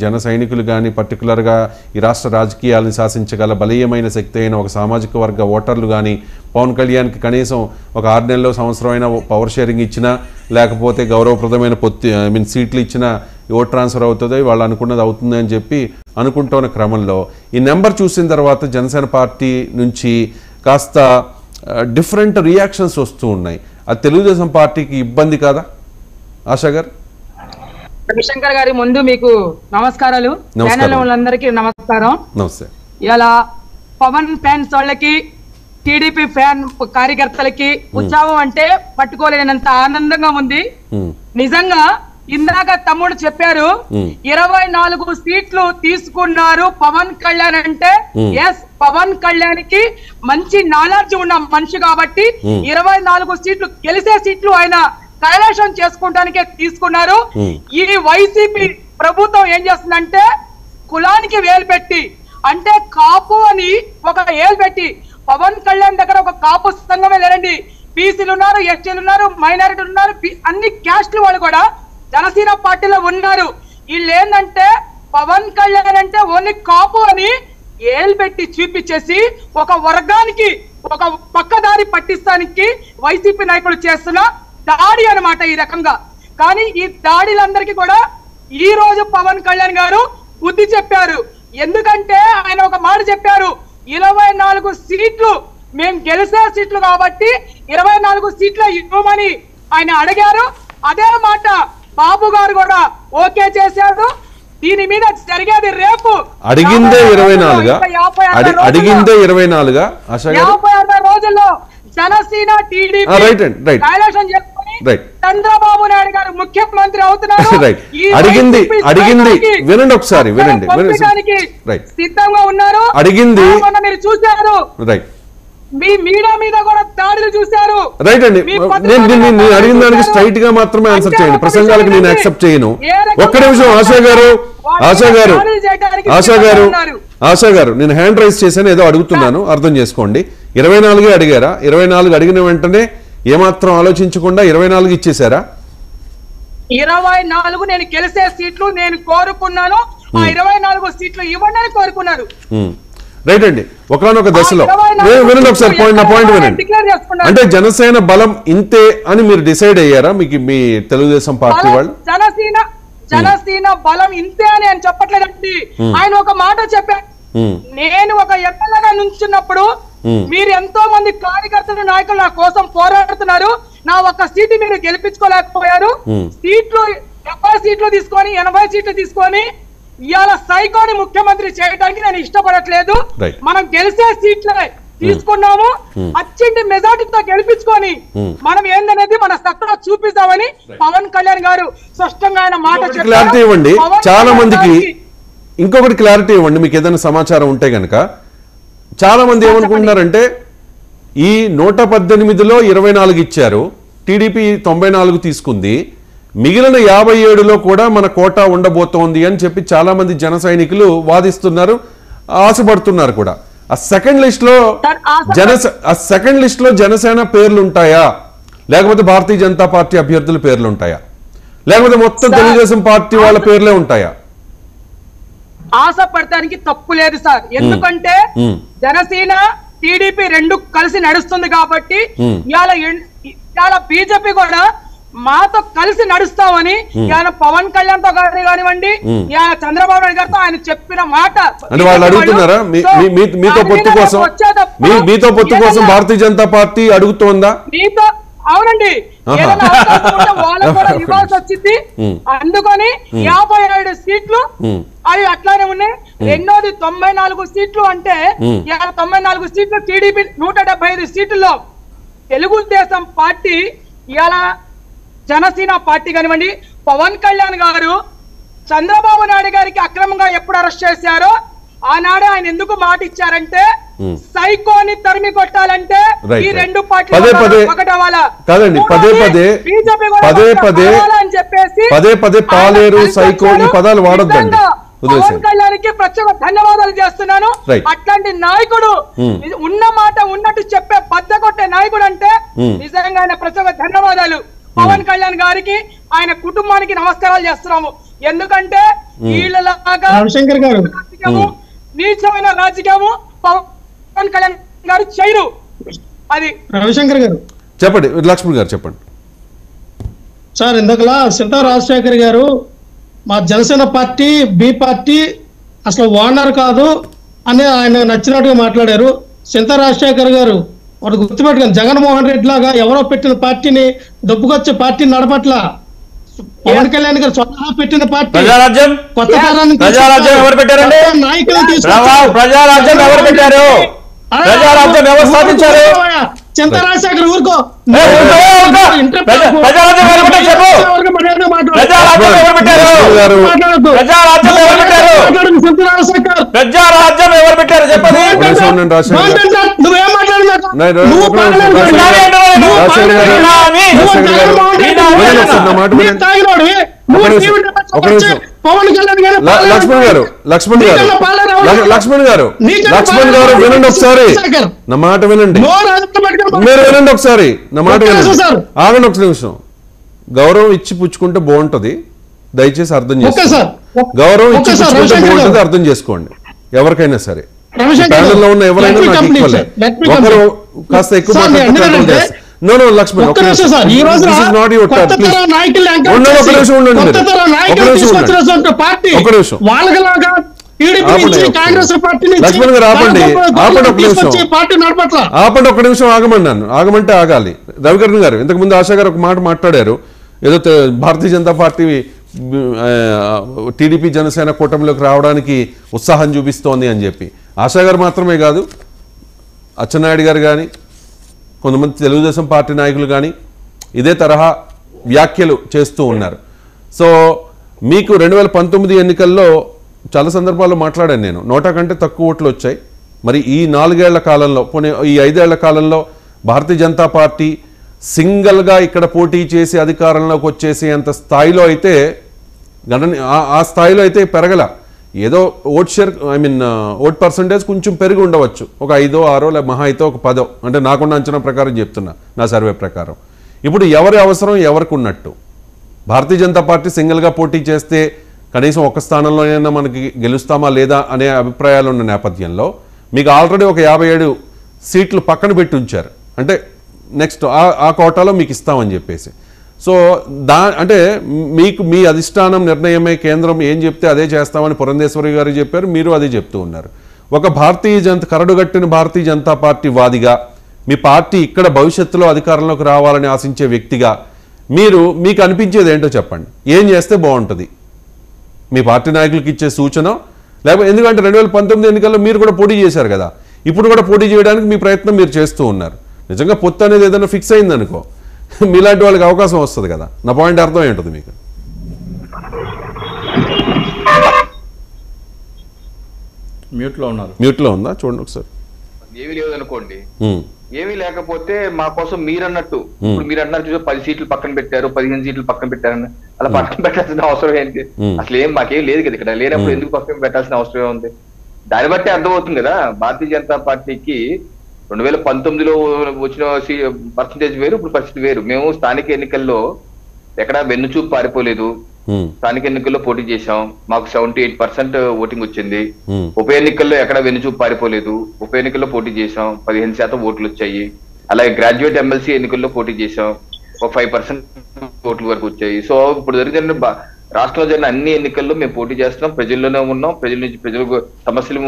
జన సైనికులు కానీ పర్టికులర్గా ఈ రాష్ట్ర రాజకీయాలను శాసించగల బలీయమైన శక్తి అయిన ఒక సామాజిక వర్గ ఓటర్లు కానీ పవన్ కళ్యాణ్కి కనీసం ఒక ఆరు నెలలో సంవత్సరమైన పవర్ షేరింగ్ ఇచ్చినా లేకపోతే గౌరవప్రదమైన పొత్తి ఐ మీన్ సీట్లు ఇచ్చినా ఓట్ ట్రాన్స్ఫర్ అవుతుంది వాళ్ళు అనుకున్నది అవుతుంది అని చెప్పి అనుకుంటున్న క్రమంలో ఈ నెంబర్ చూసిన తర్వాత జనసేన పార్టీ నుంచి కాస్త డిఫరెంట్ రియాక్షన్స్ వస్తూ ఉన్నాయి. అది తెలుగుదేశం పార్టీకి ఇబ్బంది కాదా? ఆశా గారు? రవిశంకర్ గారి ముందు మీకు నమస్కారాలు నమస్కారం. ఛానల్ వాళ్ళందరికీ నమస్కారం నమస్తే ఇలా పవన్ ఫ్యాన్స్ వాళ్ళకి టీడీపీ ఫ్యాన్ కార్యకర్తలకి ఉత్సాహం అంటే పట్టుకోలేనంత ఆనందంగా ఉంది నిజంగా ఇందాక తమ్ముడు చెప్పారు. ఇరవై నాలుగు సీట్లు తీసుకున్నారు పవన్ కళ్యాణ్ అంటే. ఎస్ పవన్ కళ్యాణ్కి మంచి నాలెడ్జ్ ఉన్న మనిషి కాబట్టి. ఇరవై నాలుగు సీట్లు గెలిచే సీట్లు ఆయన కైలాసం చేసుకుంటానికే తీసుకున్నారు. ఈ వైసీపీ ప్రభుత్వం ఏం చేస్తుందంటే కులానికి వేలు పెట్టి అంటే కాపు అని ఒక ఏలు పెట్టి పవన్ కళ్యాణ్ దగ్గర ఒక కాపు సంఘమే లేరండి బీసీలు ఉన్నారు ఎస్టీలు ఉన్నారు మైనారిటీలు ఉన్నారు అన్ని క్యాస్ట్లు వాళ్ళు కూడా జనసేన పార్టీలో ఉన్నారు. వీళ్ళు ఏంటంటే పవన్ కళ్యాణ్ అంటే ఓన్లీ కాపు అని ఏలు పెట్టి చూపించేసి ఒక వర్గానికి ఒక పక్కదారి పట్టిస్తానికి వైసీపీ నాయకులు చేస్తున్న దాడి అన్నమాట ఈ రకంగా. కానీ ఈ దాడిలందరికీ కూడా ఈ రోజు పవన్ కళ్యాణ్ గారు బుద్ధి చెప్పారు. ఎందుకంటే ఆయన ఒక మాట చెప్పారు. ఇరవై నాలుగు సీట్లు మేము గెలిచే సీట్లు కాబట్టి ఇరవై నాలుగు సీట్లు ఇవ్వమని ఆయన అడిగారు. అదే మాట బాబు గారు కూడా ఓకే చేశారు. దీని మీద జరిగేది రేపు. అడిగిందే యాభై ఇరవై నాలుగా? అడిగిందే ఇరవై నాలుగా యాభై అరవై రోజుల్లో జనసేన టీడీపీ చంద్రబాబు నాయుడు గారు ముఖ్యమంత్రి అవుతున్నారు. అడిగింది- అడిగింది. వినండి ఒకసారి, వినండి. సిద్ధంగా ఉన్నారు. అడిగింది- మీరు చూశారు. రైట్ మీ మీడియా మీద కూడా దాడులు చూశారు. రైట్ అండి. మీ నేను పత్రికల నేను- నేను మీద అడిగిన దానికి. స్ట్రైట్గా మాత్రమే ఆన్సర్ చేయండి. ప్రసంగాలకు నేను యాక్సెప్ట్ చేయను. ఒక్క నిమిషం ఆశా గారు వాళ్ళు ఆశా గారు దాడులు చేయడానికి ఆశా గారు సిద్ధంగా ఉన్నారు. ఆశా గారు నేను హ్యాండ్ రైజ్ చేశాను ఏదో అడుగుతున్నాను అర్థం చేసుకోండి. ఇరవై నాలుగే అడిగారా? ఇరవై నాలుగు అడిగిన వెంటనే ఏమాత్రం ఆలోచించకుండా ఇరవై నాలుగు ఇచ్చేసారా ఇరవై నాలుగు నేను గెలిచే సీట్లు నేను కోరుకున్నాను. ఆ ఇరవై నాలుగు సీట్లు ఇవ్వండి అని కోరుకున్నారు. రైట్ అండి. ఒకనొక దశలో. వినండి ఒకసారి పాయింట్ నా పాయింట్ వినండి. అంటే జనసేన బలం ఇంతే అని మీరు డిసైడ్ అయ్యారా? మీకు మీ తెలుగుదేశం పార్టీ వాళ్ళు? జనసేన జనసేన బలం ఇంతే అని ఆయన చెప్పట్లేదండి. ఆయన ఒక మాట చెప్పారు. నేను ఒక ఎమ్మెల్యేగా నుంచున్నప్పుడు Hmm. మీరు ఎంతో మంది కార్యకర్తలు నాయకులు నా కోసం పోరాడుతున్నారు. నా ఒక్క సీటు మీరు గెలిపించుకోలేకపోయారు. Hmm. సీట్లు డెబ్బై సీట్లు తీసుకొని ఎనభై సీట్లు తీసుకొని ఇవాళ సైకోని ముఖ్యమంత్రి చేయడానికి నేను ఇష్టపడట్లేదు. మనం గెలిచే సీట్లే తీసుకున్నాము. అచ్చింటి మెజార్టీతో గెలిపించుకొని Hmm. మనం ఏందనేది మన సత్తా చూపిస్తామని పవన్ కళ్యాణ్ గారు స్పష్టంగా ఆయన మాట చెప్పారు. క్లారిటీ ఇవ్వండి. చాలా మందికి ఇంకొకటి క్లారిటీ ఇవ్వండి. మీకు ఏదైనా సమాచారం ఉంటే గనక చాలా మంది ఏమనుకుంటున్నారంటే ఈ నూట పద్దెనిమిదిలో ఇరవై నాలుగు ఇచ్చారు టీడీపీ తొంభై నాలుగు తీసుకుంది మిగిలిన యాభై ఏడులో కూడా మన కోటా ఉండబోతోంది అని చెప్పి చాలా మంది జన సైనికులు వాదిస్తున్నారు ఆశపడుతున్నారు కూడా. ఆ సెకండ్ లిస్ట్లో సార్, ఆశ- జన ఆ సెకండ్ లిస్ట్లో జనసేన పేర్లు ఉంటాయా లేకపోతే భారతీయ జనతా పార్టీ అభ్యర్థుల పేర్లు ఉంటాయా లేకపోతే మొత్తం తెలుగుదేశం పార్టీ వాళ్ళ పేర్లే ఉంటాయా? ఆశ పడటానికి తప్పు లేదు సార్ ఎందుకంటే. జనసేన టీడీపీ రెండు కలిసి నడుస్తుంది కాబట్టి. ఇవాళ ఇవాళ బీజేపీ కూడా మాతో కలిసి నడుస్తామని ఇవాళ పవన్ కళ్యాణ్తో గాని కానివ్వండి. ఇవాళ చంద్రబాబు నాయుడు గారితో ఆయన చెప్పిన మాట అంటే వాళ్ళు అడుగుతున్నారా మీతో పొత్తు కోసం మీతో పొత్తు కోసం భారతీయ జనతా పార్టీ అడుగుతోందా మీతో అవునండి వాళ్ళకు కూడా ఇవ్వాల్సి వచ్చింది. అందుకని యాభై ఏడు సీట్లు. అవి అట్లానే ఉన్నాయి రెండోది తొంభై నాలుగు సీట్లు అంటే. ఇవాళ తొంభై నాలుగు సీట్లు టీడీపీ నూట డెబ్బై ఐదు సీట్లలో తెలుగుదేశం పార్టీ ఇవాళ జనసేన పార్టీ కానివ్వండి పవన్ కళ్యాణ్ గారు చంద్రబాబు నాయుడు గారికి అక్రమంగా ఎప్పుడు అరెస్ట్ చేశారో ఆనాడే ఆయన ఎందుకు మాట ఇచ్చారంటే. సైకోని తరిమి కొట్టాలంటే ఈ. రెండు పార్టీలు చెప్పేసి పదే పదే పాలేరు, సైకో ఈ. పదాలు వాడొద్దండి. పవన్ ప్రత్యేక ధన్యవాదాలు చేస్తున్నాను. అట్లాంటి నాయకుడు Hmm. ఉన్న మాట ఉన్నట్టు చెప్పే బద్ద కొట్టే నాయకుడు అంటే Hmm. నిజంగా ఆయన ప్రత్యేక ధన్యవాదాలు. పవన్ కళ్యాణ్ గారికి ఆయన కుటుంబానికి నమస్కారాలు చేస్తున్నాము. ఎందుకంటే వీళ్ళలాగా రవిశంకర్ గారు. రాజకీయము నీచమైన రాజకీయము పవన్ కళ్యాణ్ గారు చేయరు. అది రవిశంకర్ గారు. చెప్పండి లక్ష్మణ్ గారు చెప్పండి. సార్ ఇందాకలా సింతా రాజశేఖర్ గారు మా జనసేన పార్టీ బి పార్టీ అసలు ఓనర్ కాదు అని ఆయన నచ్చినట్టుగా మాట్లాడారు. సింతా రాజశేఖర్ గారు ఒకటి గుర్తుపెట్టుకుని జగన్మోహన్ రెడ్డి లాగా ఎవరో పెట్టిన పార్టీని దొబ్బుకొచ్చే పార్టీని నడపట్ల? పవన్ కళ్యాణ్ గారు స్వతహా పెట్టిన పార్టీ. కొత్త ఎవరు పెట్టారండి? ఎవరు పెట్టారు? ప్రజారాజ్యం ఎవరు స్థాపించారు? చింత రాజశేఖర్ ఊరుకో ఏ, ఊరుకో, ఊరుకో. ప్రజా- ప్రజారాజ్యం ఎవరు పెట్టారు చెప్పు ప్రజారాజ్యం ఎవరు పెట్టారు లక్ష్మణ్ గారు. ప్రజారాజ్యం ఎవరు పెట్టారు? చెప్పండి. లక్ష్మణ్ గారు లక్ష్మణ్ గారు. లక్ష్మణ్ గారు. లక్ష్మణ్ గారు వినండి? ఒకసారి. నా మాట వినండి. మీరు వినండి ఒకసారి. నా మాట వినండి. ఆగండి ఒక నిమిషం. గౌరవం ఇచ్చి పుచ్చుకుంటే బాగుంటది. దయచేసి అర్థం చేసుకోండి గౌరవం ఇచ్చి. అర్థం చేసుకోండి ఎవరికైనా సరే ప్యానెల్లో ఉన్న ఎవరైనా ఒకరు. కాస్త ఎక్కువ లక్ష్మణ్ ఒక్క నిమిషం సార్ ఈ రోజు కొత్త. తరం నాయకులు ఉండండి, ఒక నిమిషం ఉండండి కొత్త. తరం ఒక నాయకులు తీసుకొచ్చినటువంటి పార్టీ ఒక నిమిషం. కాంగ్రెస్. పార్టీ నుంచి లక్ష్మణ్ గారు ఆపండి. ఒక్క నిమిషం. పార్టీ నడపట్ల ఆపండి ఒక్క నిమిషం ఆగమన్నాను ఆగమంటే ఆగాలి రవికరణ్ గారు ఇంతకు ముందు ఆశా గారు ఒక మాట మాట్లాడారు ఏదో భారతీయ జనతా పార్టీ టీడీపీ జనసేన కూటమిలోకి రావడానికి ఉత్సాహం చూపిస్తోంది అని చెప్పి. ఆశా గారు మాత్రమే కాదు అచ్చెన్నాయుడు గారు కానీ కొంతమంది తెలుగుదేశం పార్టీ నాయకులు కానీ ఇదే తరహా వ్యాఖ్యలు చేస్తూ ఉన్నారు. సో మీకు రెండు వేల పంతొమ్మిది ఎన్నికల్లో చాలా సందర్భాల్లో మాట్లాడాను నేను. నోటా కంటే తక్కువ ఓట్లు వచ్చాయి. మరి ఈ నాలుగేళ్ళ కాలంలో పోనీ ఈ ఐదేళ్ళ కాలంలో భారతీయ జనతా పార్టీ సింగిల్గా ఇక్కడ పోటీ చేసి అధికారంలోకి వచ్చేసేంత స్థాయిలో అయితే గణని ఆ- ఆ స్థాయిలో అయితే పెరగల. ఏదో vote share I mean vote percentage కొంచెం పెరిగి ఉండవచ్చు. ఒక ఐదో ఆరో లేదా మహా అయితే ఒక పదో. అంటే నాకున్న అంచనా ప్రకారం చెప్తున్నా నా సర్వే ప్రకారం. ఇప్పుడు ఎవరి అవసరం ఎవరికి ఉన్నట్టు. భారతీయ జనతా పార్టీ సింగిల్గా పోటీ చేస్తే కనీసం ఒక స్థానంలోనైనా మనకి గెలుస్తామా లేదా అనే అభిప్రాయాలు ఉన్న నేపథ్యంలో మీకు ఆల్రెడీ ఒక యాభై ఏడు సీట్లు పక్కన పెట్టి ఉంచారు. అంటే నెక్స్ట్ ఆ ఆ కోటాలో మీకు ఇస్తామని చెప్పేసి. సో దా అంటే మీకు మీ అధిష్టానం నిర్ణయమే కేంద్రం ఏం చెప్తే అదే చేస్తామని పురంధేశ్వరి గారు చెప్పారు మీరు అదే చెప్తూ ఉన్నారు. ఒక భారతీయ జనత కరడుగట్టిన భారతీయ జనతా పార్టీ వాదిగా మీ పార్టీ ఇక్కడ భవిష్యత్తులో అధికారంలోకి రావాలని ఆశించే వ్యక్తిగా మీరు మీకు అనిపించేది ఏంటో చెప్పండి. ఏం చేస్తే బాగుంటుంది? మీ పార్టీ నాయకులకి ఇచ్చే సూచన? లేకపోతే ఎందుకంటే రెండు వేల పంతొమ్మిది ఎన్నికల్లో మీరు కూడా పోటీ చేశారు కదా. ఇప్పుడు కూడా పోటీ చేయడానికి మీ ప్రయత్నం మీరు చేస్తూ ఉన్నారు. నిజంగా పొత్తు అనేది ఏదైనా ఫిక్స్ అయిందనుకో మీలాంటి వాళ్ళకి అవకాశం వస్తుంది కదా. నా పాయింట్ అర్థం ఏంటుంది మీకు. మ్యూట్లో ఉన్నారు. మ్యూట్లో ఉందా? చూడండి ఒకసారి. ఏమీ లేదనుకోండి. ఉమ్, ఏమీ లేకపోతే మా కోసం మీరు అన్నట్టు ఇప్పుడు మీరు అన్నారు చూసా పది సీట్లు పక్కన పెట్టారు పదిహేను సీట్లు పక్కన పెట్టారని అలా పక్కన పెట్టాల్సిన అవసరం ఏంటి? Hmm. అసలు ఏం మాకేం లేదు కదా ఇక్కడ. లేనప్పుడు ఎందుకు పక్కన పెట్టాల్సిన అవసరం ఉంది? దాన్ని బట్టి అర్థమవుతుంది కదా భారతీయ జనతా పార్టీకి రెండు వేల పంతొమ్మిదిలో వచ్చిన పర్సంటేజ్ వేరు ఇప్పుడు పరిస్థితి వేరు. మేము స్థానిక ఎన్నికల్లో ఎక్కడ వెన్నుచూపు పారిపోలేదు. స్థానిక ఎన్నికల్లో పోటీ చేశాం. మాకు సెవెంటీ ఎయిట్ పర్సెంట్ ఓటింగ్ వచ్చింది. ఉప ఎన్నికల్లో ఎక్కడ వెనుచూపు పారిపోలేదు. ఉప ఎన్నికల్లో పోటీ చేశాం. పదిహేను శాతం ఓట్లు వచ్చాయి. అలాగే గ్రాడ్యుయేట్ ఎమ్మెల్సీ ఎన్నికల్లో పోటీ చేశాం. ఒక ఫైవ్ పర్సెంట్ ఓట్ల వరకు వచ్చాయి. సో ఇప్పుడు జరిగిన రాష్ట్రంలో జరిగిన అన్ని ఎన్నికల్లో మేము పోటీ చేస్తున్నాం. ప్రజల్లోనే ఉన్నాం. ప్రజల నుంచి ప్రజలకు సమస్యలు